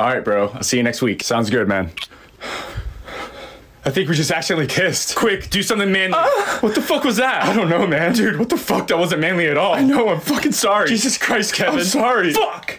All right, bro. I'll see you next week. Sounds good, man. I think we just accidentally kissed. Quick, do something manly. Uh. what the fuck was that? I don't know, man. Dude, what the fuck? That wasn't manly at all. I know, I'm fucking sorry. Jesus Christ, Kevin. I'm sorry. Fuck!